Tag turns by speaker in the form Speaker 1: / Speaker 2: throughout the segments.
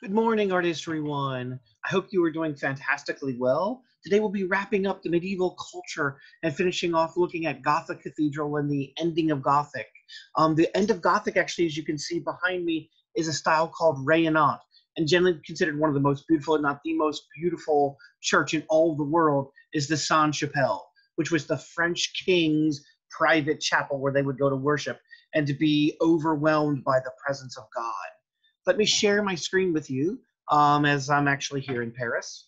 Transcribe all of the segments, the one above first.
Speaker 1: Good morning, Art History One. I hope you are doing fantastically well. Today we'll be wrapping up the medieval culture and finishing off looking at Gothic Cathedral and the ending of Gothic. Um, the end of Gothic, actually, as you can see behind me, is a style called Rayonnant, and generally considered one of the most beautiful, if not the most beautiful church in all the world, is the Sainte-Chapelle, which was the French king's private chapel where they would go to worship and to be overwhelmed by the presence of God. Let me share my screen with you um, as I'm actually here in Paris.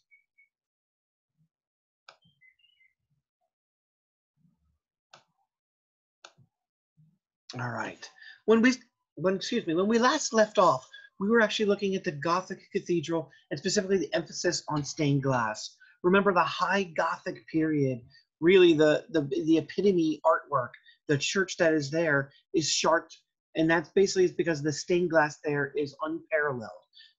Speaker 1: All right. When we, when excuse me, when we last left off, we were actually looking at the Gothic cathedral and specifically the emphasis on stained glass. Remember the high Gothic period, really the the, the epitome artwork. The church that is there is Chartres, and that's basically is because the stained glass there is unparalleled.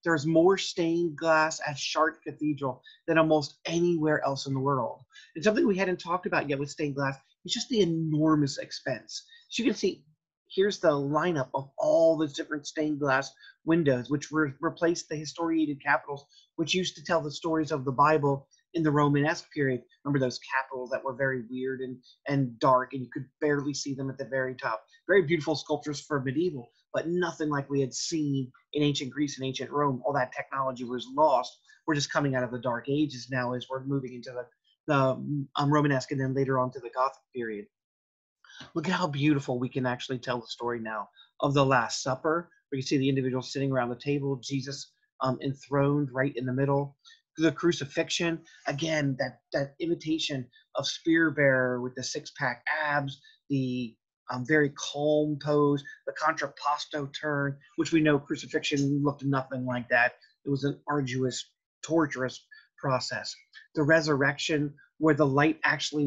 Speaker 1: There's more stained glass at Chartres Cathedral than almost anywhere else in the world. And something we hadn't talked about yet with stained glass is just the enormous expense. So you can see here's the lineup of all the different stained glass windows, which re- replaced the historiated capitals, which used to tell the stories of the Bible in the Romanesque period. Remember those capitals that were very weird and, and dark, and you could barely see them at the very top. Very beautiful sculptures for medieval, but nothing like we had seen in ancient Greece and ancient Rome. All that technology was lost. We're just coming out of the Dark Ages now as we're moving into the, the um, Romanesque and then later on to the Gothic period. Look at how beautiful we can actually tell the story now of the Last Supper. We can see the individuals sitting around the table, Jesus um, enthroned right in the middle. The crucifixion, again, that, that imitation of spear bearer with the six pack abs, the um, very calm pose, the contrapposto turn, which we know crucifixion looked nothing like that. It was an arduous, torturous process. The resurrection, where the light actually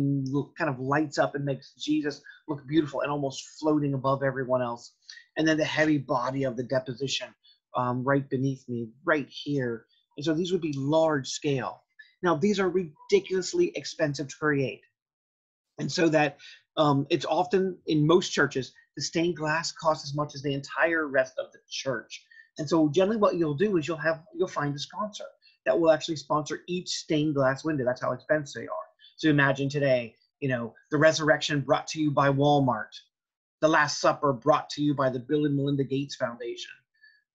Speaker 1: kind of lights up and makes Jesus look beautiful and almost floating above everyone else. And then the heavy body of the deposition um, right beneath me, right here. And so these would be large scale. Now, these are ridiculously expensive to create. And so that um, it's often in most churches, the stained glass costs as much as the entire rest of the church. And so generally what you'll do is you'll have you'll find a sponsor that will actually sponsor each stained glass window. That's how expensive they are. So imagine today, you know, the resurrection brought to you by Walmart, the Last Supper brought to you by the Bill and Melinda Gates Foundation,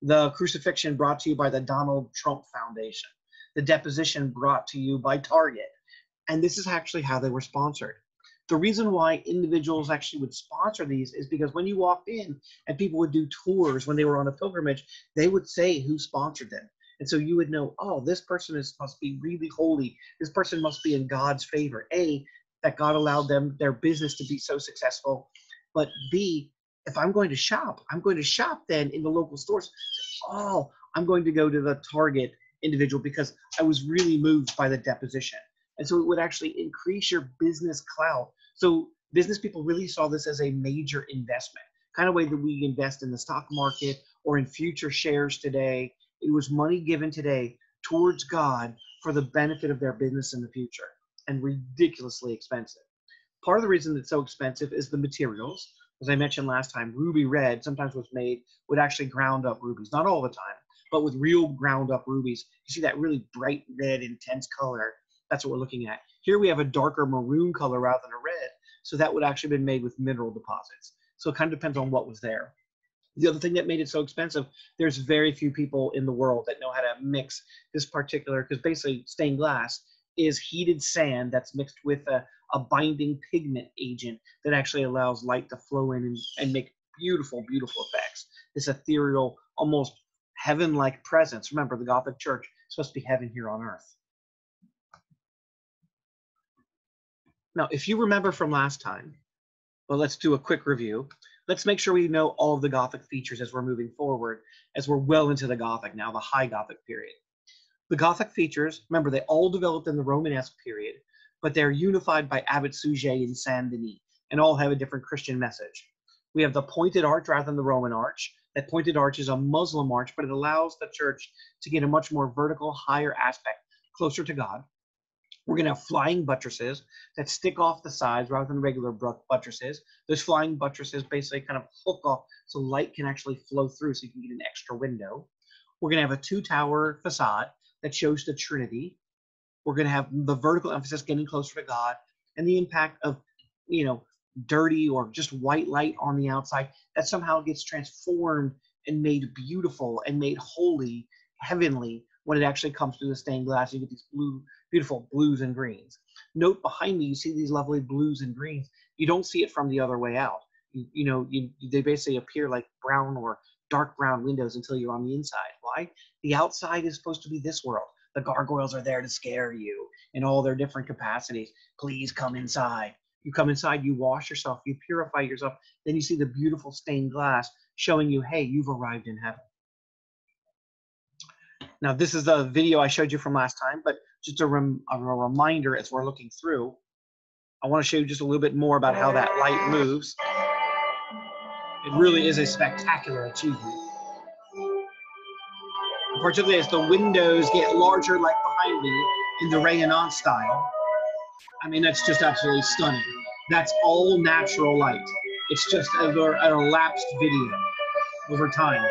Speaker 1: the crucifixion brought to you by the Donald Trump Foundation, the deposition brought to you by Target. And this is actually how they were sponsored. The reason why individuals actually would sponsor these is because when you walked in and people would do tours when they were on a pilgrimage, they would say who sponsored them. And so you would know, oh, this person is must be really holy. This person must be in God's favor. A, that God allowed them their business to be so successful. But B, if I'm going to shop, I'm going to shop then in the local stores. Oh, I'm going to go to the Target individual because I was really moved by the deposition. And so it would actually increase your business clout. So business people really saw this as a major investment, kind of way that we invest in the stock market or in future shares today it was money given today towards God for the benefit of their business in the future and ridiculously expensive. Part of the reason it's so expensive is the materials. As I mentioned last time, ruby red sometimes was made with actually ground up rubies, not all the time, but with real ground up rubies. You see that really bright red, intense color. That's what we're looking at. Here we have a darker maroon color rather than a red. So that would actually have been made with mineral deposits. So it kind of depends on what was there. The other thing that made it so expensive, there's very few people in the world that know how to mix this particular, because basically stained glass is heated sand that's mixed with a, a binding pigment agent that actually allows light to flow in and, and make beautiful, beautiful effects. This ethereal, almost heaven-like presence. Remember, the Gothic Church is supposed to be heaven here on earth. Now, if you remember from last time, well, let's do a quick review let's make sure we know all of the Gothic features as we're moving forward, as we're well into the Gothic now, the High Gothic period. The Gothic features, remember, they all developed in the Romanesque period, but they're unified by Abbot Suger and Saint Denis, and all have a different Christian message. We have the pointed arch rather than the Roman arch. That pointed arch is a Muslim arch, but it allows the church to get a much more vertical, higher aspect, closer to God. We're going to have flying buttresses that stick off the sides rather than regular buttresses. Those flying buttresses basically kind of hook off so light can actually flow through so you can get an extra window. We're going to have a two tower facade that shows the Trinity. We're going to have the vertical emphasis getting closer to God and the impact of, you know, dirty or just white light on the outside that somehow gets transformed and made beautiful and made holy, heavenly when it actually comes through the stained glass. You get these blue, beautiful blues and greens. Note behind me, you see these lovely blues and greens. You don't see it from the other way out. You, you know, you, they basically appear like brown or dark brown windows until you're on the inside. Why? The outside is supposed to be this world. The gargoyles are there to scare you in all their different capacities. Please come inside. You come inside, you wash yourself, you purify yourself. Then you see the beautiful stained glass showing you, hey, you've arrived in heaven. Now, this is the video I showed you from last time, but just a, rem a reminder as we're looking through, I want to show you just a little bit more about how that light moves. It really is a spectacular achievement. Particularly as the windows get larger like behind me in the Renaissance style. I mean, that's just absolutely stunning. That's all natural light. It's just a, an elapsed video over time.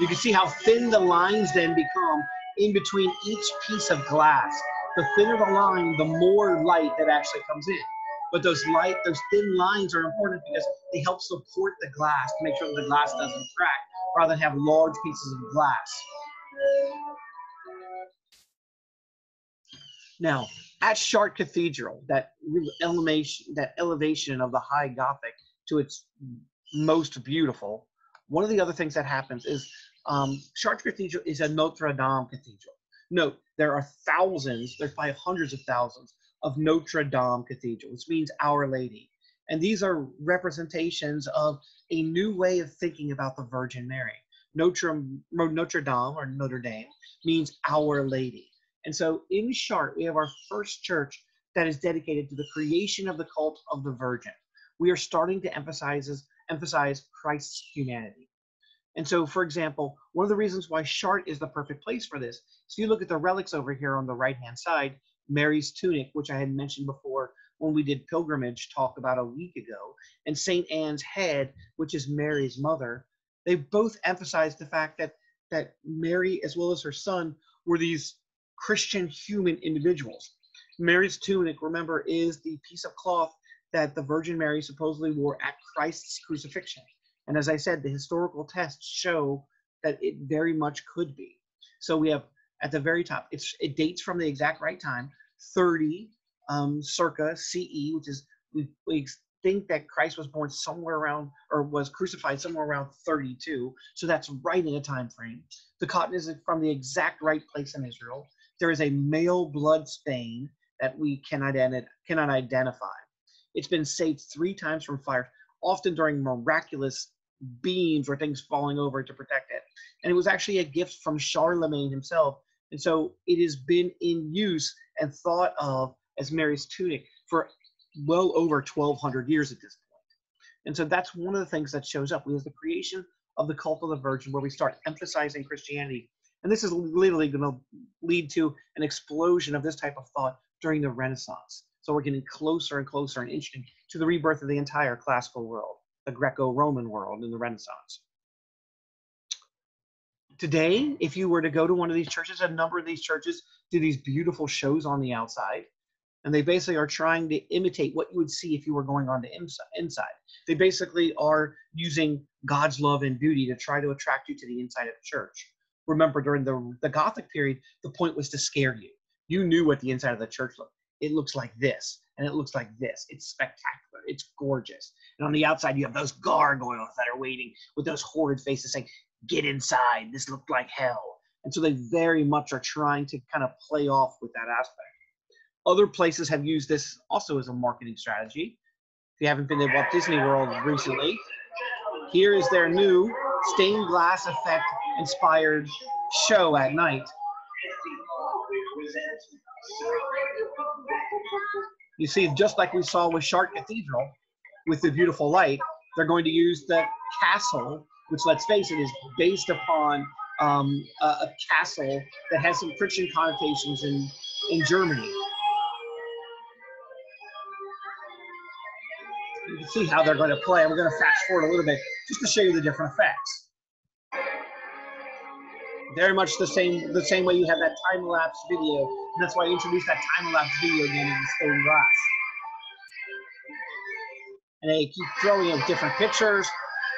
Speaker 1: You can see how thin the lines then become in between each piece of glass. The thinner the line, the more light that actually comes in. But those light, those thin lines are important because they help support the glass to make sure the glass doesn't crack rather than have large pieces of glass. Now, at Chartres Cathedral, that elevation, that elevation of the high Gothic to its most beautiful, one of the other things that happens is um, Chartres Cathedral is a Notre Dame cathedral. Note, there are thousands, there's probably hundreds of thousands of Notre Dame Cathedral, which means Our Lady. And these are representations of a new way of thinking about the Virgin Mary. Notre, Notre Dame or Notre Dame means Our Lady. And so in short, we have our first church that is dedicated to the creation of the cult of the Virgin. We are starting to emphasize, emphasize Christ's humanity. And so, for example, one of the reasons why Chartres is the perfect place for this is if you look at the relics over here on the right hand side, Mary's tunic, which I had mentioned before when we did pilgrimage talk about a week ago, and St. Anne's head, which is Mary's mother, they both emphasize the fact that that Mary, as well as her son, were these Christian human individuals. Mary's tunic, remember, is the piece of cloth that the Virgin Mary supposedly wore at Christ's crucifixion. And as I said, the historical tests show that it very much could be. So we have at the very top, it dates from the exact right time, 30 um, circa CE, which is, we, we think that Christ was born somewhere around, or was crucified somewhere around 32. So that's right in a time frame. The cotton is from the exact right place in Israel. There is a male blood stain that we cannot, cannot identify. It's been saved three times from fire, often during miraculous beams or things falling over to protect it. And it was actually a gift from Charlemagne himself. And so it has been in use and thought of as Mary's tunic for well over 1200 years at this point. And so that's one of the things that shows up. We have the creation of the cult of the Virgin, where we start emphasizing Christianity. And this is literally going to lead to an explosion of this type of thought during the Renaissance. So we're getting closer and closer and inching to the rebirth of the entire classical world the Greco-Roman world in the Renaissance. Today, if you were to go to one of these churches, a number of these churches do these beautiful shows on the outside, and they basically are trying to imitate what you would see if you were going on the inside. They basically are using God's love and beauty to try to attract you to the inside of the church. Remember, during the, the Gothic period, the point was to scare you. You knew what the inside of the church looked. It looks like this, and it looks like this. It's spectacular. It's gorgeous. And on the outside, you have those gargoyles that are waiting with those horrid faces saying, Get inside. This looked like hell. And so they very much are trying to kind of play off with that aspect. Other places have used this also as a marketing strategy. If you haven't been to Walt Disney World recently, here is their new stained glass effect inspired show at night. You see, just like we saw with Chartres Cathedral, with the beautiful light, they're going to use the castle, which, let's face it, is based upon um, a, a, castle that has some Christian connotations in, in Germany. You can see how they're going to play. We're going to fast forward a little bit just to show you the different effects. Very much the same the same way you have that time lapse video and that's why I introduced that time lapse video game in stained glass. And they keep throwing in different pictures.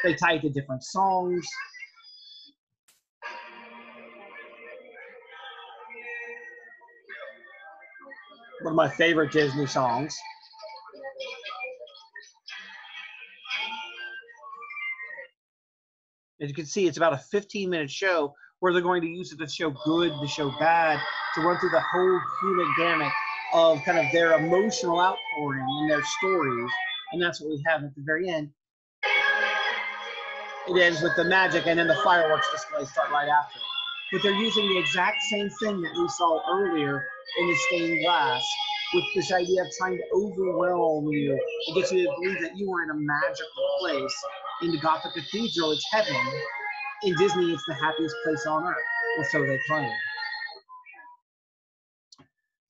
Speaker 1: They tie it to different songs. One of my favorite Disney songs. As you can see, it's about a 15 minute show where they're going to use it to show good, to show bad, to run through the whole human gamut of kind of their emotional outpouring and their stories. And that's what we have at the very end. It ends with the magic, and then the fireworks display start right after. But they're using the exact same thing that we saw earlier in the stained glass with this idea of trying to overwhelm you and get you to believe that you are in a magical place. In the Gothic Cathedral, it's heaven. In Disney, it's the happiest place on earth. And so they claim.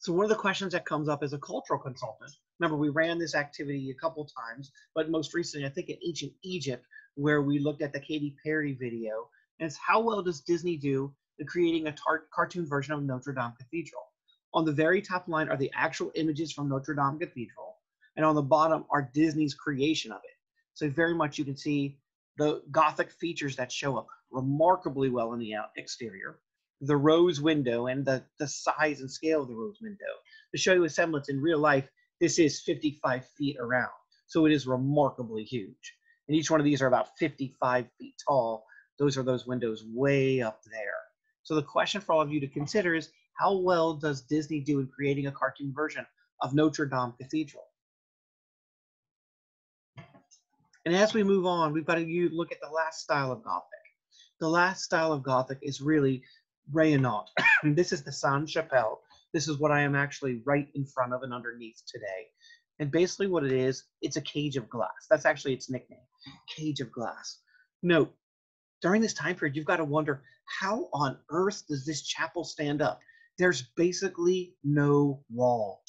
Speaker 1: So one of the questions that comes up as a cultural consultant, remember we ran this activity a couple times, but most recently I think in ancient Egypt, where we looked at the Katy Perry video, and it's how well does Disney do in creating a cartoon version of Notre Dame Cathedral? On the very top line are the actual images from Notre Dame Cathedral, and on the bottom are Disney's creation of it. So very much you can see the Gothic features that show up remarkably well in the exterior, the rose window and the, the size and scale of the rose window. To show you a semblance in real life, this is 55 feet around. So it is remarkably huge. And each one of these are about 55 feet tall. Those are those windows way up there. So the question for all of you to consider is how well does Disney do in creating a cartoon version of Notre Dame Cathedral? And as we move on, we've got to you look at the last style of Gothic. The last style of Gothic is really Rayonnant. this is the Sainte Chapelle. This is what I am actually right in front of and underneath today. And basically what it is, it's a cage of glass. That's actually its nickname, cage of glass. Note, during this time period, you've got to wonder, how on earth does this chapel stand up? There's basically no wall.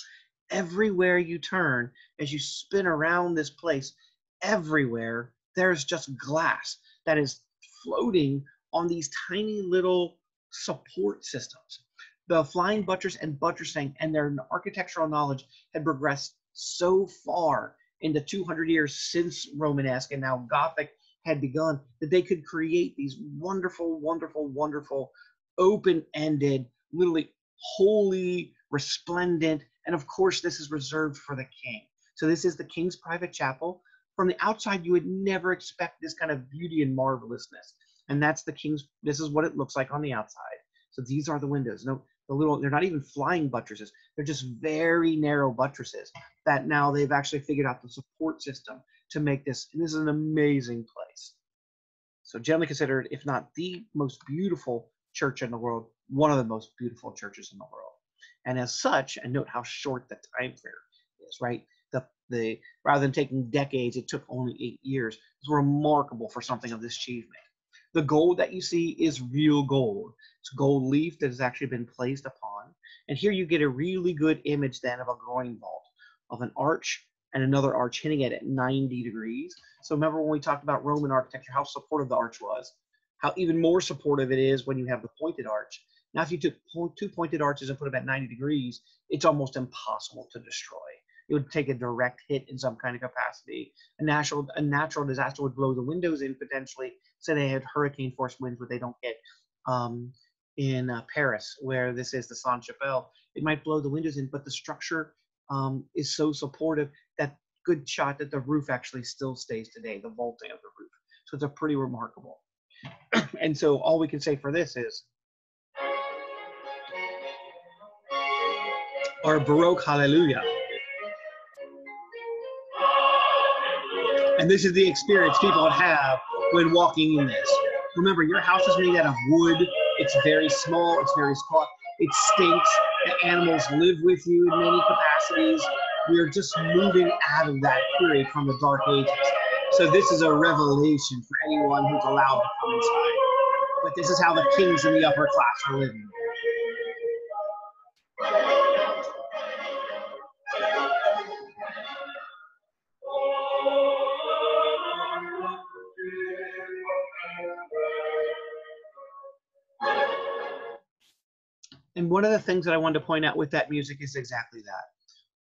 Speaker 1: Everywhere you turn, as you spin around this place, everywhere, there's just glass that is floating on these tiny little support systems. The flying buttress and buttressing and their architectural knowledge had progressed so far in the 200 years since Romanesque and now Gothic had begun that they could create these wonderful, wonderful, wonderful, open ended, literally holy, resplendent, and of course, this is reserved for the king. So, this is the king's private chapel. From the outside, you would never expect this kind of beauty and marvelousness. And that's the king's, this is what it looks like on the outside. So these are the windows. No, the little, they're not even flying buttresses. They're just very narrow buttresses that now they've actually figured out the support system to make this. And this is an amazing place. So generally considered, if not the most beautiful church in the world, one of the most beautiful churches in the world. And as such, and note how short the time frame is, right? The, the rather than taking decades, it took only eight years. It's remarkable for something of this achievement. The gold that you see is real gold. It's gold leaf that has actually been placed upon. And here you get a really good image then of a groin vault, of an arch and another arch hitting it at 90 degrees. So remember when we talked about Roman architecture, how supportive the arch was, how even more supportive it is when you have the pointed arch. Now, if you took two pointed arches and put them at 90 degrees, it's almost impossible to destroy. It would take a direct hit in some kind of capacity. A natural, a natural disaster would blow the windows in potentially. Say they had hurricane force winds, but they don't get um, in uh, Paris, where this is the Sainte Chapelle. It might blow the windows in, but the structure um, is so supportive that good shot that the roof actually still stays today, the vaulting of the roof. So it's a pretty remarkable. and so all we can say for this is our Baroque Hallelujah. And this is the experience people would have when walking in this. Remember, your house is made out of wood. It's very small. It's very small. It stinks. The animals live with you in many capacities. We are just moving out of that period from the Dark Ages. So this is a revelation for anyone who's allowed to come inside. But this is how the kings in the upper class are living. One of the things that I wanted to point out with that music is exactly that.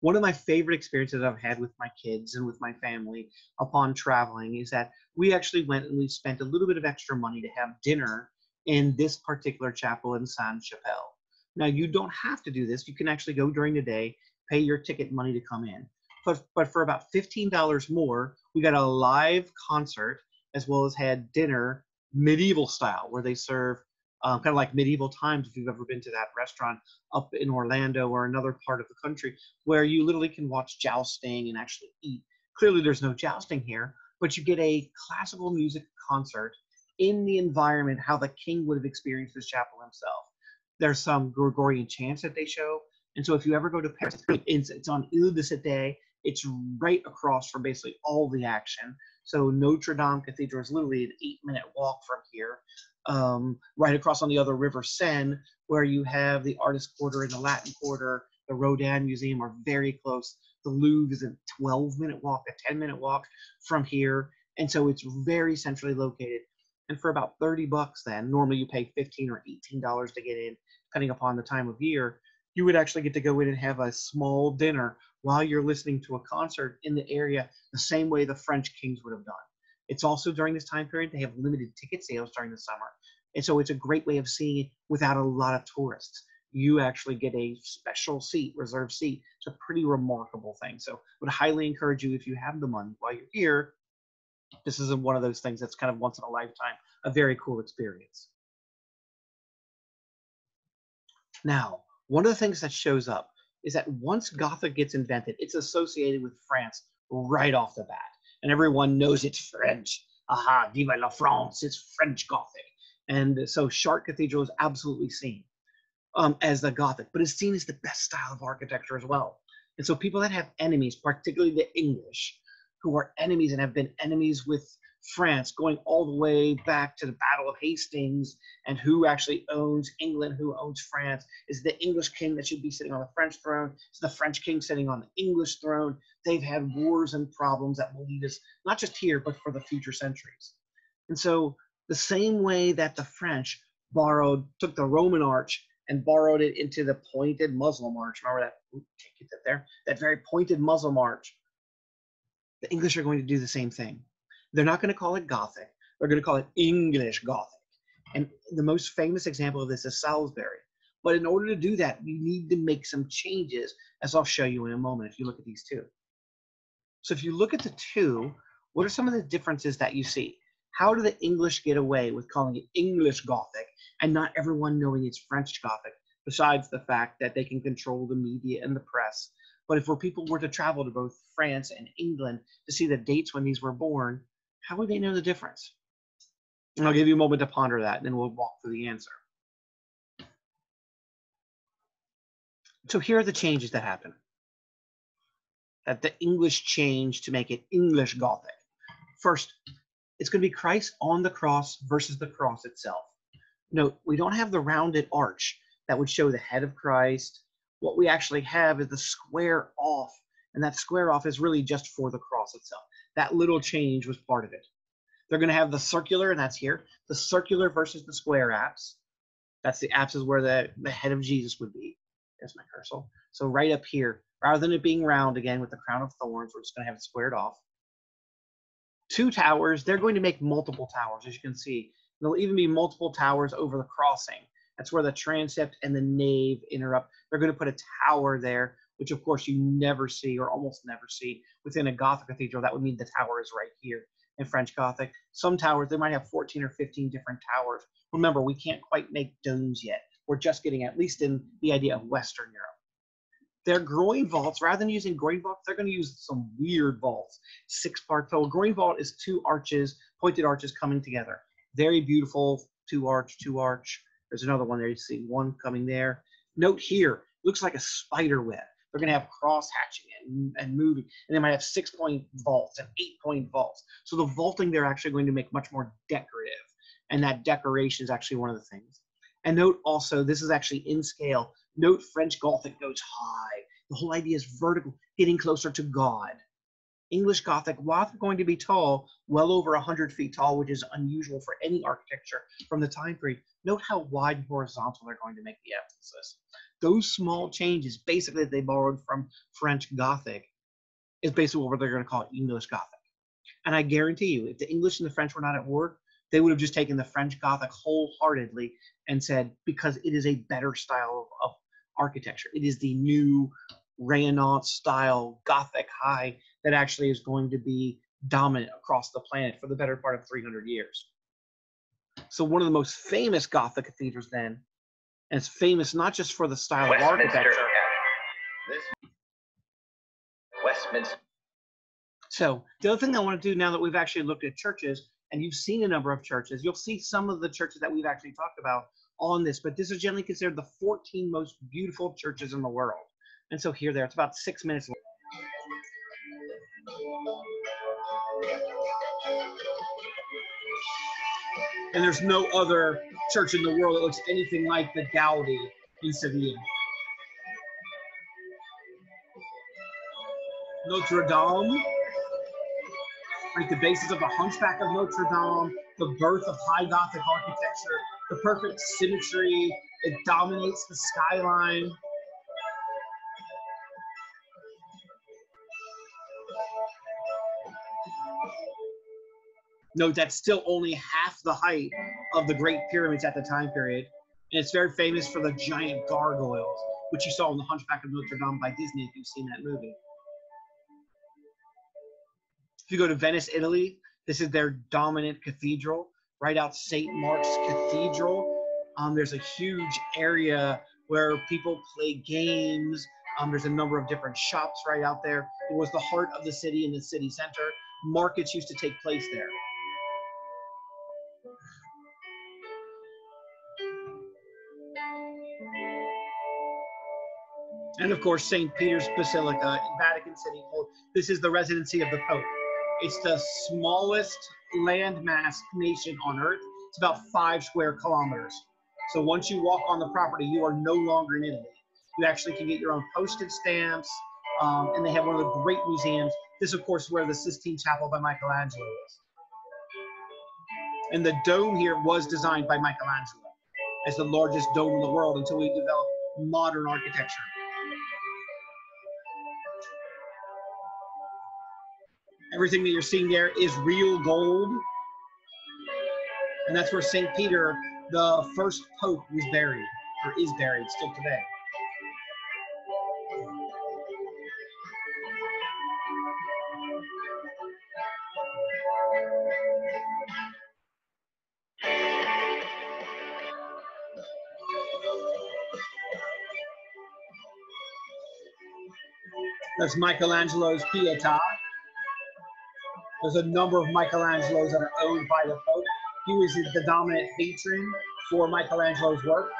Speaker 1: One of my favorite experiences I've had with my kids and with my family upon traveling is that we actually went and we spent a little bit of extra money to have dinner in this particular chapel in Sainte Chapelle. Now, you don't have to do this. You can actually go during the day, pay your ticket money to come in. But, but for about $15 more, we got a live concert as well as had dinner medieval style where they serve um, kind of like medieval times if you've ever been to that restaurant up in Orlando or another part of the country where you literally can watch jousting and actually eat. Clearly, there's no jousting here, but you get a classical music concert in the environment how the king would have experienced this chapel himself. There's some Gregorian chants that they show. And so if you ever go to Paris, it's, it's on Ile de Cité. It's right across from basically all the action. So Notre Dame Cathedral is literally an eight minute walk from here um, right across on the other river Seine, where you have the Artist Quarter and the Latin Quarter, the Rodin Museum are very close. The Louvre is a 12 minute walk, a 10 minute walk from here. And so it's very centrally located. And for about 30 bucks, then, normally you pay 15 or $18 to get in, depending upon the time of year, you would actually get to go in and have a small dinner while you're listening to a concert in the area, the same way the French kings would have done. It's also during this time period, they have limited ticket sales during the summer. And so it's a great way of seeing it without a lot of tourists. You actually get a special seat, reserved seat. It's a pretty remarkable thing. So would highly encourage you if you have the money while you're here. This is one of those things that's kind of once in a lifetime, a very cool experience. Now, one of the things that shows up is that once Gothic gets invented, it's associated with France right off the bat and everyone knows it's French. Aha, vive la France, it's French Gothic. And so Chartres Cathedral is absolutely seen um, as the Gothic, but it's seen as the best style of architecture as well. And so people that have enemies, particularly the English, who are enemies and have been enemies with France, going all the way back to the Battle of Hastings and who actually owns England, who owns France. Is the English king that should be sitting on the French throne? Is the French king sitting on the English throne? They've had wars and problems that will lead us not just here, but for the future centuries. And so, the same way that the French borrowed, took the Roman arch and borrowed it into the pointed Muslim arch. Remember that? Ooh, can't get that there. That very pointed Muslim arch. The English are going to do the same thing they're not going to call it Gothic. They're going to call it English Gothic. And the most famous example of this is Salisbury. But in order to do that, you need to make some changes, as I'll show you in a moment if you look at these two. So if you look at the two, what are some of the differences that you see? How do the English get away with calling it English Gothic and not everyone knowing it's French Gothic, besides the fact that they can control the media and the press? But if people were to travel to both France and England to see the dates when these were born, how would they know the difference? And I'll give you a moment to ponder that, and then we'll walk through the answer. So here are the changes that happen. That the English change to make it English Gothic. First, it's going to be Christ on the cross versus the cross itself. Note, we don't have the rounded arch that would show the head of Christ. What we actually have is the square off, and that square off is really just for the cross itself. That little change was part of it. They're going to have the circular, and that's here, the circular versus the square apse. That's the apse is where the, the head of Jesus would be. There's my cursor. So right up here, rather than it being round again with the crown of thorns, we're just going to have it squared off. Two towers, they're going to make multiple towers, as you can see. There'll even be multiple towers over the crossing. That's where the transept and the nave interrupt. They're going to put a tower there which of course you never see or almost never see within a Gothic cathedral. That would mean the tower is right here in French Gothic. Some towers, they might have 14 or 15 different towers. Remember, we can't quite make domes yet. We're just getting at least in the idea of Western Europe. Their groin vaults, rather than using groin vaults, they're going to use some weird vaults. Six part. A groin vault is two arches, pointed arches coming together. Very beautiful, two arch, two arch. There's another one there. You see one coming there. Note here, looks like a spider web. They're going to have cross hatching and, and moving, and they might have six point vaults and eight point vaults. So the vaulting they're actually going to make much more decorative, and that decoration is actually one of the things. And note also, this is actually in scale. Note French Gothic goes high. The whole idea is vertical, getting closer to God. English Gothic, while going to be tall, well over 100 feet tall, which is unusual for any architecture from the time period, note how wide and horizontal they're going to make the emphasis. Those small changes, basically, that they borrowed from French Gothic, is basically what they're going to call English Gothic. And I guarantee you, if the English and the French were not at war, they would have just taken the French Gothic wholeheartedly and said, because it is a better style of, of architecture. It is the new Renaissance style Gothic high that actually is going to be dominant across the planet for the better part of 300 years. So one of the most famous Gothic cathedrals then, and it's famous not just for the style of architecture.
Speaker 2: This Westminster.
Speaker 1: So the other thing I want to do now that we've actually looked at churches and you've seen a number of churches, you'll see some of the churches that we've actually talked about on this, but this is generally considered the 14 most beautiful churches in the world. And so here, there, it's about six minutes. And there's no other church in the world that looks anything like the Gaudi in Seville. Notre Dame, right? The basis of the Hunchback of Notre Dame, the birth of High Gothic architecture, the perfect symmetry. It dominates the skyline. Note that's still only half the height of the Great Pyramids at the time period. And it's very famous for the giant gargoyles, which you saw in The Hunchback of Notre Dame by Disney if you've seen that movie. If you go to Venice, Italy, this is their dominant cathedral, right out St. Mark's Cathedral. Um, there's a huge area where people play games. Um, there's a number of different shops right out there. It was the heart of the city in the city center. Markets used to take place there. And of course St. Peter's Basilica in Vatican City. This is the residency of the Pope. It's the smallest landmass nation on Earth. It's about five square kilometers. So once you walk on the property, you are no longer in Italy. You actually can get your own postage stamps, um, and they have one of the great museums. This, of course, is where the Sistine Chapel by Michelangelo is. And the dome here was designed by Michelangelo as the largest dome in the world until we developed modern architecture. Everything that you're seeing there is real gold. And that's where St. Peter, the first pope, was buried, or is buried still today. That's Michelangelo's Pietà. There's a number of Michelangelos that are owned by the Pope. He was the dominant patron for Michelangelo's work.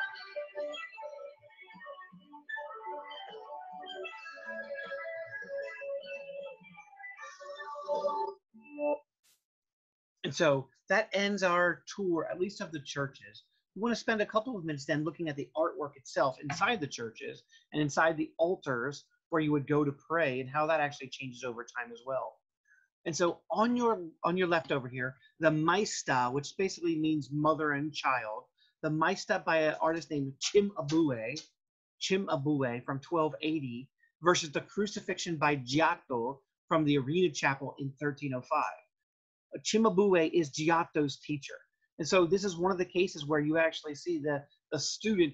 Speaker 1: And so that ends our tour, at least of the churches. We want to spend a couple of minutes then looking at the artwork itself inside the churches and inside the altars where you would go to pray and how that actually changes over time as well. And so on your on your left over here, the Maesta, which basically means mother and child, the Maesta by an artist named Cimabue, Chim Abue from 1280, versus the Crucifixion by Giotto from the Arena Chapel in 1305. Cimabue is Giotto's teacher. And so this is one of the cases where you actually see the, the student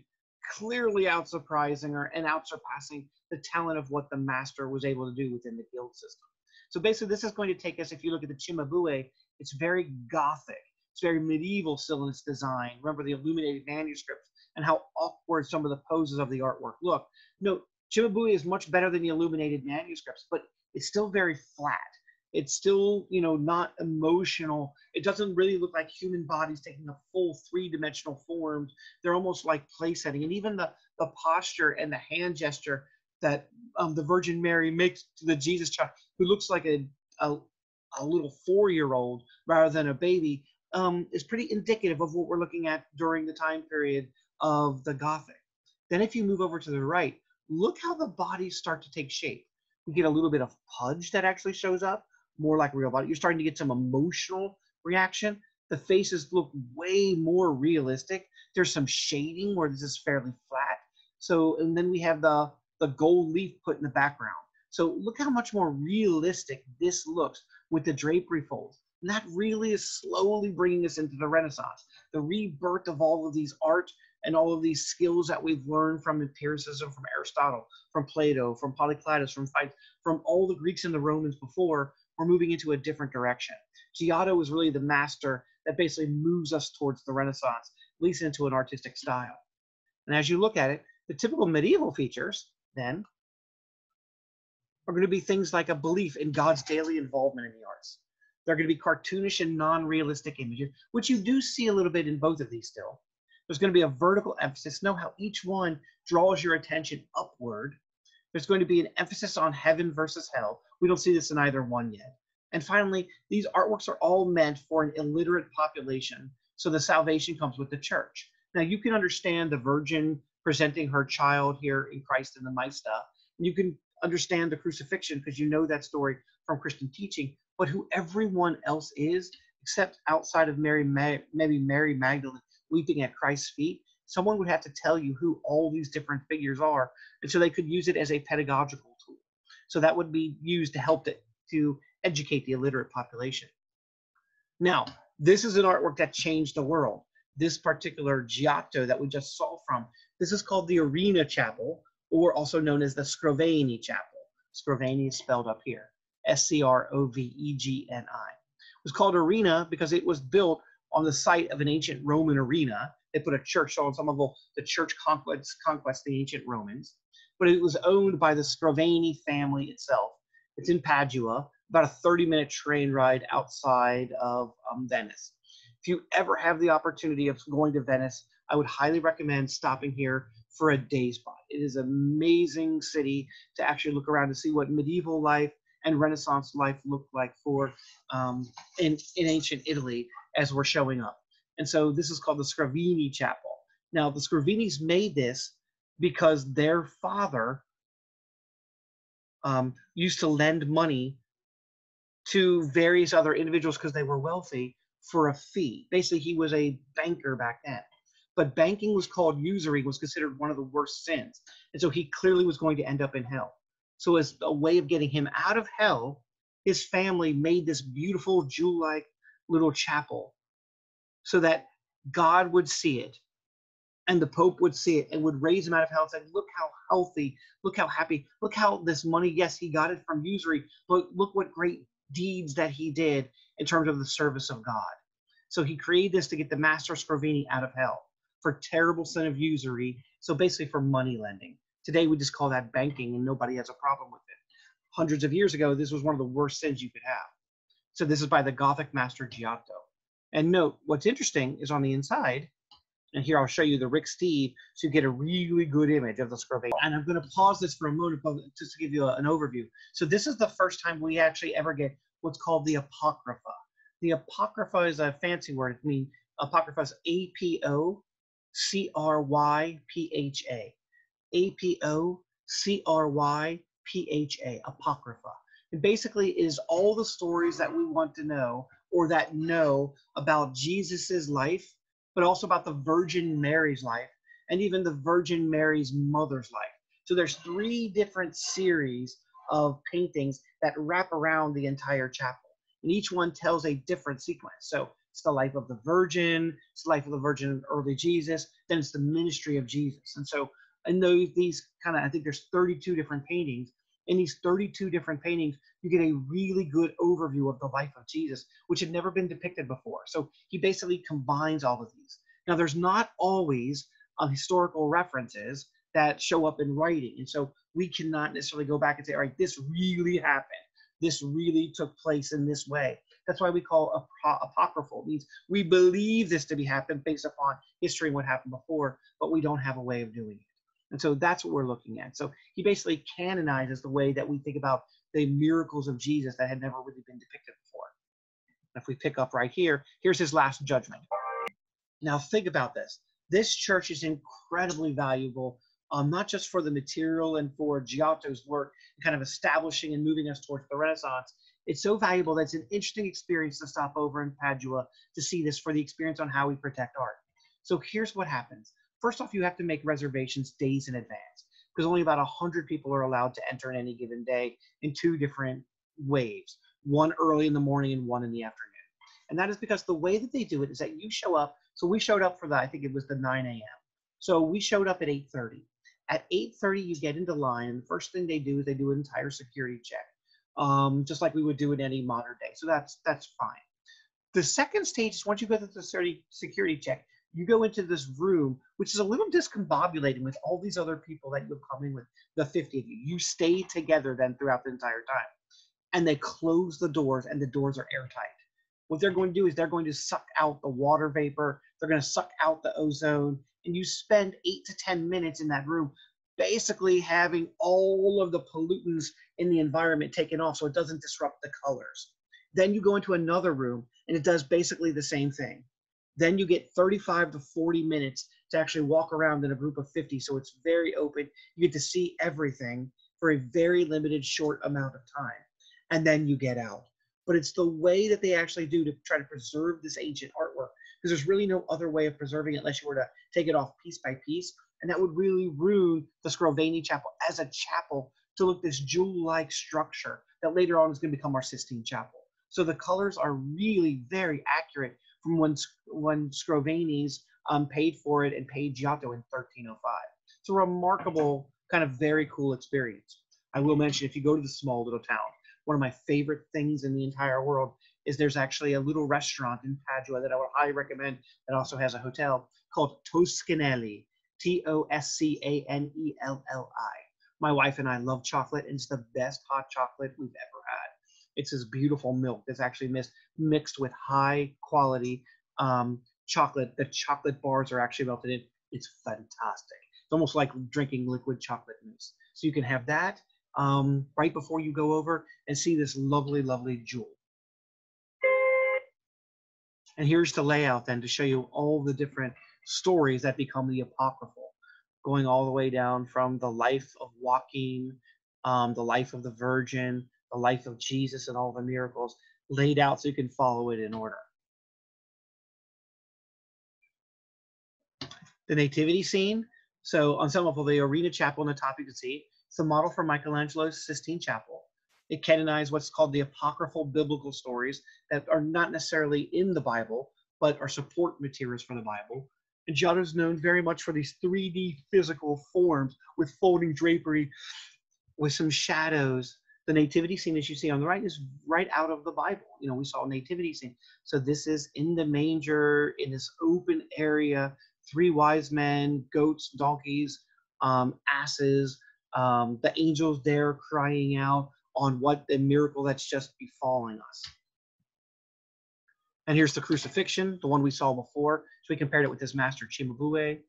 Speaker 1: clearly out surprising or and out surpassing the talent of what the master was able to do within the guild system. So basically, this is going to take us, if you look at the Cimabue, it's very Gothic. It's very medieval still in its design. Remember the illuminated manuscripts and how awkward some of the poses of the artwork look. No, Cimabue is much better than the illuminated manuscripts, but it's still very flat. It's still, you know, not emotional. It doesn't really look like human bodies taking a full three-dimensional form. They're almost like place setting. And even the, the posture and the hand gesture that um, the Virgin Mary makes to the Jesus child, who looks like a, a, a little four year old rather than a baby, um, is pretty indicative of what we're looking at during the time period of the Gothic. Then, if you move over to the right, look how the bodies start to take shape. We get a little bit of pudge that actually shows up, more like real body. You're starting to get some emotional reaction. The faces look way more realistic. There's some shading where this is fairly flat. So, and then we have the, the gold leaf put in the background. So look how much more realistic this looks with the drapery folds. And that really is slowly bringing us into the Renaissance, the rebirth of all of these art and all of these skills that we've learned from empiricism, from Aristotle, from Plato, from Polycletus, from from all the Greeks and the Romans before, we're moving into a different direction. Giotto is really the master that basically moves us towards the Renaissance, at least into an artistic style. And as you look at it, the typical medieval features then are going to be things like a belief in God's daily involvement in the arts. They're going to be cartoonish and non-realistic images, which you do see a little bit in both of these still. There's going to be a vertical emphasis. Know how each one draws your attention upward. There's going to be an emphasis on heaven versus hell. We don't see this in either one yet. And finally, these artworks are all meant for an illiterate population, so the salvation comes with the church. Now, you can understand the virgin presenting her child here in Christ in the Maesta. You can understand the crucifixion because you know that story from Christian teaching. But who everyone else is, except outside of Mary, maybe Mary Magdalene weeping at Christ's feet, someone would have to tell you who all these different figures are. And so they could use it as a pedagogical tool. So that would be used to help to, to educate the illiterate population. Now, this is an artwork that changed the world. This particular Giotto that we just saw from, this is called the Arena Chapel, or also known as the Scrovegni Chapel. Scrovegni is spelled up here, S-C-R-O-V-E-G-N-I. It was called Arena because it was built on the site of an ancient Roman arena. They put a church on some of the church conquest, conquest the ancient Romans, but it was owned by the Scrovegni family itself. It's in Padua, about a 30 minute train ride outside of um, Venice. If you ever have the opportunity of going to Venice, I would highly recommend stopping here for a day spot. It is an amazing city to actually look around to see what medieval life and Renaissance life looked like for um, in, in ancient Italy as we're showing up. And so this is called the Scrovegni Chapel. Now, the Scrovegnis made this because their father um, used to lend money to various other individuals because they were wealthy for a fee. Basically, he was a banker back then. But banking was called usury, was considered one of the worst sins. And so he clearly was going to end up in hell. So, as a way of getting him out of hell, his family made this beautiful jewel like little chapel so that God would see it and the Pope would see it and would raise him out of hell and say, Look how healthy, look how happy, look how this money, yes, he got it from usury, but look what great deeds that he did in terms of the service of God. So he created this to get the master Scrovegni out of hell for terrible sin of usury, so basically for money lending. Today we just call that banking and nobody has a problem with it. Hundreds of years ago, this was one of the worst sins you could have. So this is by the Gothic master Giotto. And note, what's interesting is on the inside, and here I'll show you the Rick Steves so you get a really good image of the Scrovegni. And I'm going to pause this for a moment just to give you a, an overview. So this is the first time we actually ever get what's called the Apocrypha. The Apocrypha is a fancy word. I mean, Apocrypha is A-P-O-C-R-Y-P-H-A. A-P-O-C-R-Y-P-H-A, Apocrypha. It basically is all the stories that we want to know or that know about Jesus's life, but also about the Virgin Mary's life and even the Virgin Mary's mother's life. So there's three different series of paintings that wrap around the entire chapel. And each one tells a different sequence. So it's the life of the Virgin, it's the life of the Virgin early Jesus, then it's the ministry of Jesus. And so in those these kind of I think there's 32 different paintings in these 32 different paintings, you get a really good overview of the life of Jesus, which had never been depicted before. So he basically combines all of these. Now, there's not always uh, historical references that show up in writing. And so we cannot necessarily go back and say, all right, this really happened. This really took place in this way. That's why we call ap- apocryphal. It means we believe this to be happened based upon history and what happened before, but we don't have a way of doing it. And so that's what we're looking at. So he basically canonizes the way that we think about the miracles of Jesus that had never really been depicted before. If we pick up right here, here's his last judgment. Now think about this. This church is incredibly valuable um, not just for the material and for Giotto's work, kind of establishing and moving us towards the Renaissance. It's so valuable that it's an interesting experience to stop over in Padua to see this for the experience on how we protect art. So here's what happens. First off, you have to make reservations days in advance because only about 100 people are allowed to enter in any given day in two different waves one early in the morning and one in the afternoon. And that is because the way that they do it is that you show up. So we showed up for the, I think it was the 9 a.m. So we showed up at 8:30. At 8:30, you get into line, and the first thing they do is they do an entire security check, um, just like we would do in any modern day. So that's that's fine. The second stage is once you go through the security check, you go into this room, which is a little discombobulating with all these other people that you've come in with, the 50 of you. You stay together then throughout the entire time. And they close the doors, and the doors are airtight. What they're going to do is they're going to suck out the water vapor, they're going to suck out the ozone, and you spend eight to 10 minutes in that room basically having all of the pollutants in the environment taken off so it doesn't disrupt the colors. Then you go into another room and it does basically the same thing. Then you get 35 to 40 minutes to actually walk around in a group of 50. So it's very open. You get to see everything for a very limited, short amount of time. And then you get out. But it's the way that they actually do to try to preserve this ancient artwork because there's really no other way of preserving it unless you were to take it off piece by piece. And that would really ruin the Scrovegni Chapel as a chapel to look this jewel-like structure that later on is going to become our Sistine Chapel. So the colors are really very accurate from when, when Scrovegni's um, paid for it and paid Giotto in 1305. It's a remarkable, kind of very cool experience. I will mention if you go to the small little town, one of my favorite things in the entire world is there's actually a little restaurant in Padua that I would highly recommend that also has a hotel called Toscanelli, T O S C A N E L L I. My wife and I love chocolate, and it's the best hot chocolate we've ever had. It's this beautiful milk that's actually mixed mixed with high quality um, chocolate. The chocolate bars are actually melted in. It's fantastic. It's almost like drinking liquid chocolate mousse. So you can have that um, right before you go over and see this lovely, lovely jewel. And here's the layout then to show you all the different stories that become the apocryphal, going all the way down from the life of Joachim, um, the life of the Virgin, the life of Jesus, and all the miracles laid out so you can follow it in order. The nativity scene. So on some of the arena chapel on the top, you can see it's a model for Michelangelo's Sistine Chapel. It canonized what's called the apocryphal biblical stories that are not necessarily in the Bible, but are support materials for the Bible. And Giotto is known very much for these 3D physical forms with folding drapery, with some shadows. The nativity scene, as you see on the right, is right out of the Bible. You know, we saw a nativity scene. So this is in the manger, in this open area, three wise men, goats, donkeys, um, asses, um, the angels there crying out on what the miracle that's just befalling us. And here's the crucifixion, the one we saw before. So we compared it with this master Cimabue.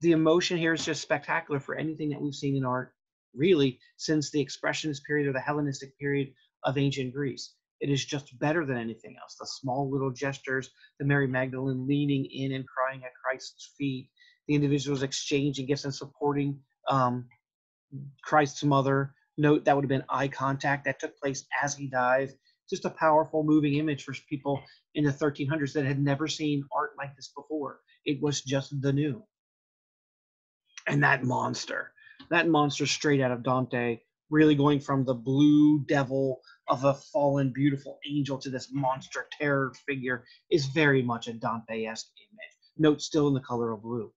Speaker 1: The emotion here is just spectacular for anything that we've seen in art, really, since the Expressionist period or the Hellenistic period of ancient Greece. It is just better than anything else. The small little gestures, the Mary Magdalene leaning in and crying at Christ's feet, the individuals exchanging gifts and supporting um, Christ's mother. Note that would have been eye contact that took place as he dies. Just a powerful, moving image for people in the 1300s that had never seen art like this before. It was just the new. And that monster, that monster straight out of Dante, really going from the blue devil of a fallen, beautiful angel to this monster terror figure, is very much a Dante esque image. Note still in the color of blue.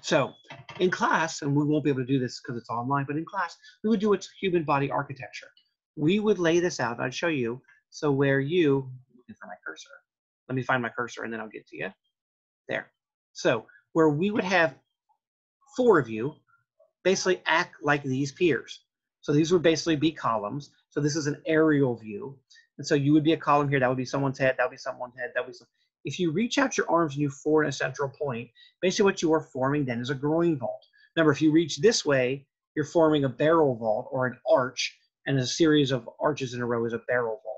Speaker 1: So in class, and we won't be able to do this because it's online, but in class, we would do its human body architecture. We would lay this out. I'd show you. So where you, looking for my cursor, let me find my cursor and then I'll get to you. There. So where we would have four of you basically act like these piers. So these would basically be columns. So this is an aerial view. And so you would be a column here. That would be someone's head. That would be someone's head. That would be some, if you reach out your arms and you form a central point, basically what you are forming then is a groin vault. Remember, if you reach this way, you're forming a barrel vault or an arch, and a series of arches in a row is a barrel vault.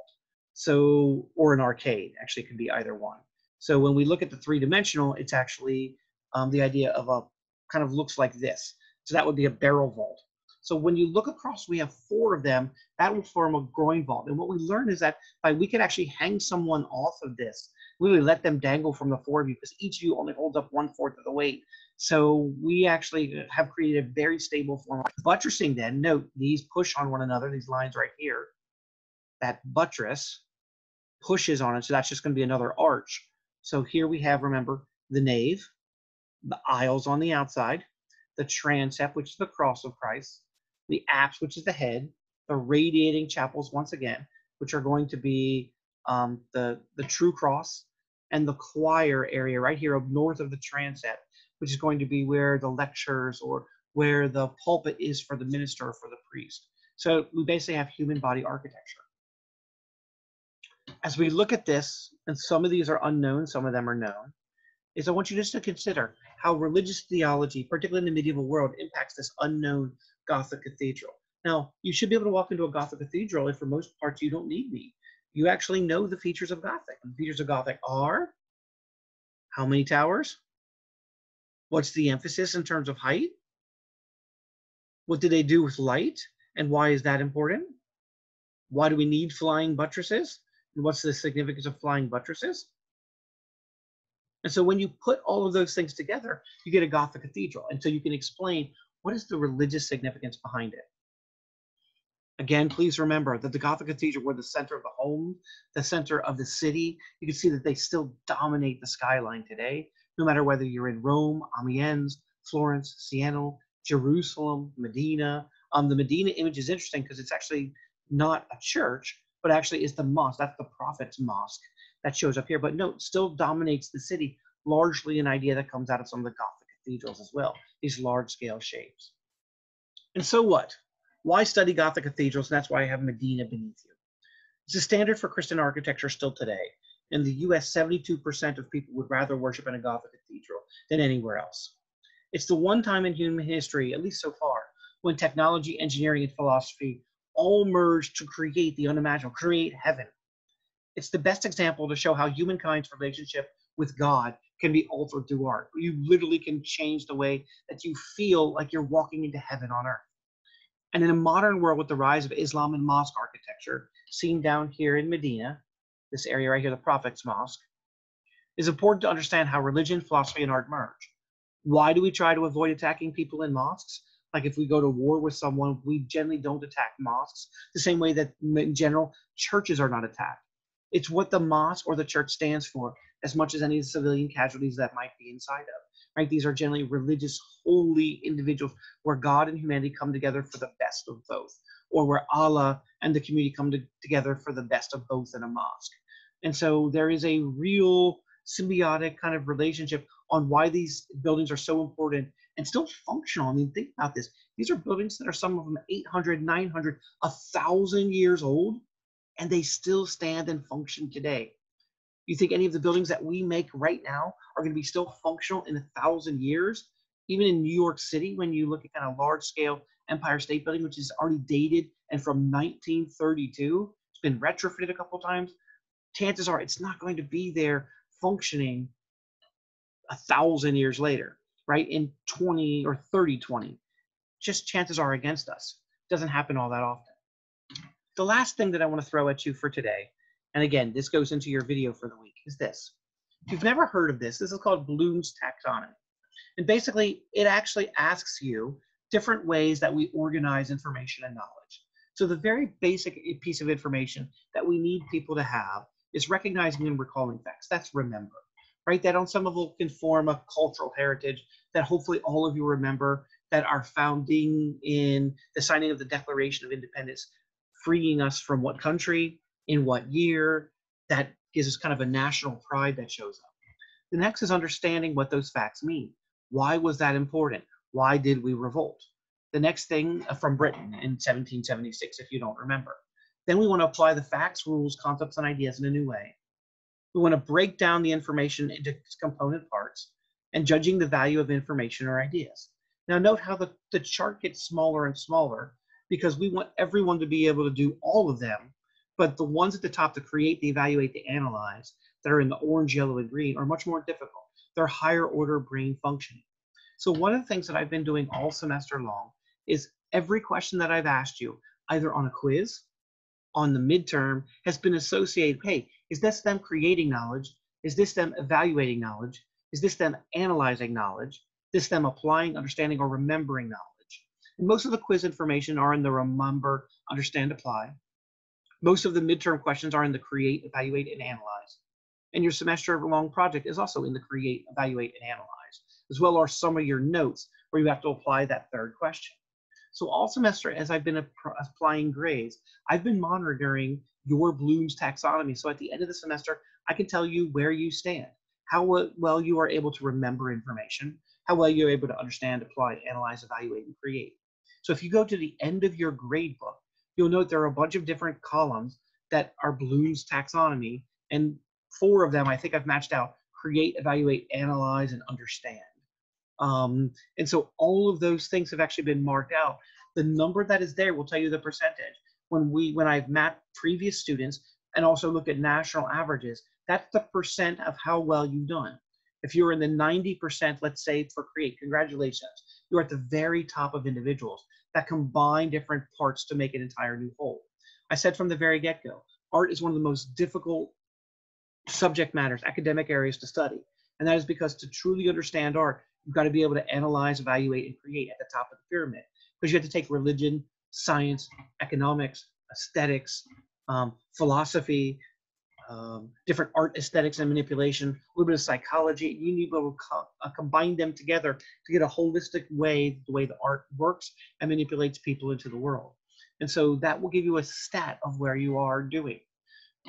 Speaker 1: So, or an arcade. Actually, it can be either one. So when we look at the three-dimensional, it's actually um, the idea of a kind of looks like this. So that would be a barrel vault. So when you look across, we have four of them. That will form a groin vault. And what we learned is that by we could actually hang someone off of this, really let them dangle from the four of you because each of you only holds up one fourth of the weight. So we actually have created a very stable form. Buttressing then, note these push on one another, these lines right here. That buttress pushes on it. So that's just going to be another arch. So here we have, remember, the nave, the aisles on the outside, the transept, which is the cross of Christ, the apse, which is the head, the radiating chapels, once again, which are going to be um, the, the true cross, and the choir area right here up north of the transept, which is going to be where the lectures or where the pulpit is for the minister or for the priest. So we basically have human body architecture. As we look at this, and some of these are unknown, some of them are known, is I want you just to consider how religious theology, particularly in the medieval world, impacts this unknown Gothic cathedral. Now, you should be able to walk into a Gothic cathedral, and for most parts, you don't need me. You actually know the features of Gothic. The features of Gothic are how many towers? What's the emphasis in terms of height? What do they do with light? And why is that important? Why do we need flying buttresses? And what's the significance of flying buttresses? And so when you put all of those things together, you get a Gothic cathedral. And so you can explain what is the religious significance behind it. Again, please remember that the Gothic cathedral were the center of the home, the center of the city. You can see that they still dominate the skyline today, no matter whether you're in Rome, Amiens, Florence, Siena, Jerusalem, Medina. Um, the Medina image is interesting because it's actually not a church, but actually is the mosque. That's the prophet's mosque that shows up here. But note, still dominates the city, largely an idea that comes out of some of the Gothic cathedrals as well, these large scale shapes. And so what? Why study Gothic cathedrals? And that's why I have Medina beneath you. It's a standard for Christian architecture still today. In the US, 72% of people would rather worship in a Gothic cathedral than anywhere else. It's the one time in human history, at least so far, when technology, engineering, and philosophy all merge to create the unimaginable, create heaven. It's the best example to show how humankind's relationship with God can be altered through art. You literally can change the way that you feel like you're walking into heaven on earth. And in a modern world with the rise of Islam and mosque architecture, seen down here in Medina, this area right here, the Prophet's Mosque, is important to understand how religion, philosophy, and art merge. Why do we try to avoid attacking people in mosques? Like if we go to war with someone, we generally don't attack mosques the same way that in general churches are not attacked. It's what the mosque or the church stands for as much as any civilian casualties that might be inside of. Right? These are generally religious, holy individuals where God and humanity come together for the best of both, or where Allah and the community come to, together for the best of both in a mosque. And so there is a real symbiotic kind of relationship on why these buildings are so important and still functional. I mean, think about this. These are buildings that are some of them 800, 900, 1,000 years old, and they still stand and function today. You think any of the buildings that we make right now are going to be still functional in a thousand years? Even in New York City, when you look at kind of large scale Empire State Building, which is already dated and from 1932, it's been retrofitted a couple times. Chances are it's not going to be there functioning a thousand years later, right? In 20 or 30, 20. Just chances are against us. Doesn't happen all that often. The last thing that I want to throw at you for today and again, this goes into your video for the week, is this. If you've never heard of this, this is called Bloom's taxonomy. And basically, it actually asks you different ways that we organize information and knowledge. So the very basic piece of information that we need people to have is recognizing and recalling facts. That's remember, right? That on some level can form a cultural heritage that hopefully all of you remember that our founding in the signing of the Declaration of Independence, freeing us from what country? In what year. That gives us kind of a national pride that shows up. The next is understanding what those facts mean. Why was that important? Why did we revolt? The next thing uh, from Britain in 1776, if you don't remember. Then we want to apply the facts, rules, concepts, and ideas in a new way. We want to break down the information into component parts and judging the value of information or ideas. Now note how the, the chart gets smaller and smaller because we want everyone to be able to do all of them but the ones at the top to create, to evaluate, to analyze that are in the orange, yellow, and green are much more difficult. They're higher order brain functioning. So one of the things that I've been doing all semester long is every question that I've asked you, either on a quiz, on the midterm, has been associated, hey, is this them creating knowledge? Is this them evaluating knowledge? Is this them analyzing knowledge? Is this them applying, understanding, or remembering knowledge? And most of the quiz information are in the remember, understand, apply. Most of the midterm questions are in the create, evaluate, and analyze. And your semester long project is also in the create, evaluate, and analyze, as well as some of your notes where you have to apply that third question. So all semester, as I've been applying grades, I've been monitoring your Bloom's taxonomy. So at the end of the semester, I can tell you where you stand, how well you are able to remember information, how well you're able to understand, apply, analyze, evaluate, and create. So if you go to the end of your grade book, you'll note there are a bunch of different columns that are Bloom's taxonomy, and four of them I think I've matched out, create, evaluate, analyze, and understand. Um, and so all of those things have actually been marked out. The number that is there will tell you the percentage. When we when I've mapped previous students and also look at national averages, that's the percent of how well you've done. If you're in the 90%, let's say for create, congratulations. You're at the very top of individuals that combine different parts to make an entire new whole. I said from the very get-go, art is one of the most difficult subject matters, academic areas to study. And that is because to truly understand art, You've got to be able to analyze, evaluate, and create at the top of the pyramid because you have to take religion, science, economics, aesthetics, um, philosophy, um, different art aesthetics and manipulation, a little bit of psychology. You need to co uh, combine them together to get a holistic way, the way the art works and manipulates people into the world. And so that will give you a stat of where you are doing.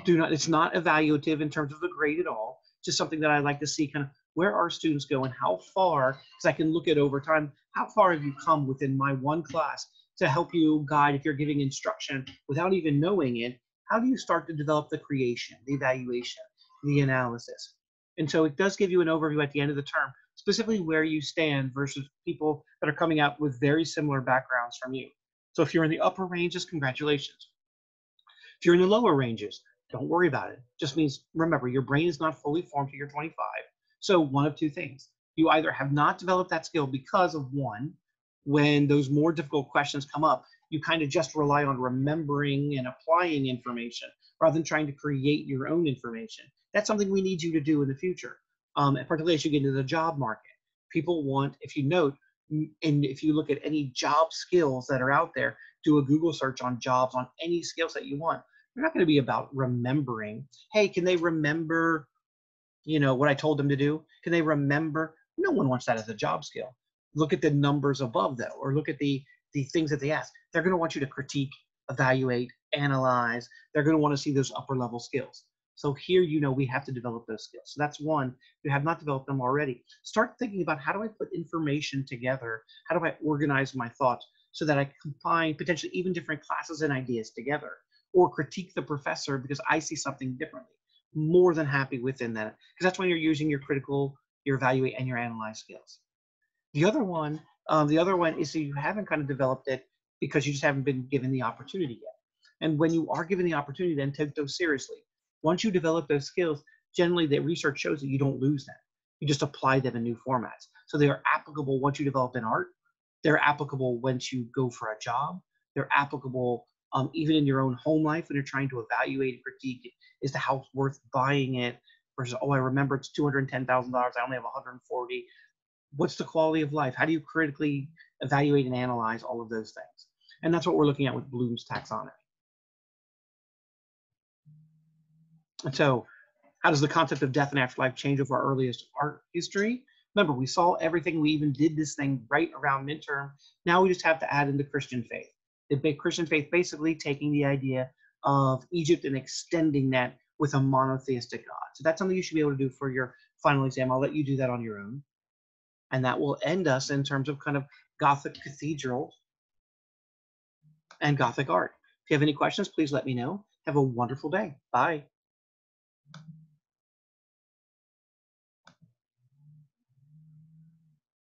Speaker 1: Do not, it's not evaluative in terms of the grade at all, just something that I like to see kind of where our students go and How far, because I can look at over time, how far have you come within my one class to help you guide if you're giving instruction without even knowing it? How do you start to develop the creation, the evaluation, the analysis? And so it does give you an overview at the end of the term, specifically where you stand versus people that are coming out with very similar backgrounds from you. So if you're in the upper ranges, congratulations. If you're in the lower ranges, don't worry about it. Just means remember your brain is not fully formed till you're 25 so one of two things. You either have not developed that skill because of one, when those more difficult questions come up, you kind of just rely on remembering and applying information rather than trying to create your own information. That's something we need you to do in the future, um, and particularly as you get into the job market. People want, if you note, and if you look at any job skills that are out there, do a Google search on jobs on any skills that you want. They're not going to be about remembering. Hey, can they remember you know, what I told them to do? Can they remember? No one wants that as a job skill. Look at the numbers above that, or look at the the things that they ask. They're going to want you to critique, evaluate, analyze. They're going to want to see those upper level skills. So here, you know, we have to develop those skills. So that's one. You have not developed them already. Start thinking about how do I put information together? How do I organize my thoughts so that I can combine potentially even different classes and ideas together? Or critique the professor because I see something differently more than happy within that because that's when you're using your critical, your evaluate, and your analyze skills. The other one, um, the other one is that you haven't kind of developed it because you just haven't been given the opportunity yet. And when you are given the opportunity, then take those seriously. Once you develop those skills, generally the research shows that you don't lose them. You just apply them in new formats. So they are applicable once you develop in art. They're applicable once you go for a job. They're applicable um, even in your own home life when you're trying to evaluate and critique is the house worth buying it versus oh i remember it's $210000 i only have 140 what's the quality of life? How do you critically evaluate and analyze all of those things? And that's what we're looking at with bloom's taxonomy. And so how does the concept of death and afterlife change over our earliest art history? Remember we saw everything. We even did this thing right around midterm. Now we just have to add in the christian faith. The big Christian faith basically taking the idea of Egypt and extending that with a monotheistic God. So that's something you should be able to do for your final exam. I'll let you do that on your own. And that will end us in terms of kind of Gothic cathedrals and Gothic art. If you have any questions, please let me know. Have a wonderful day. Bye.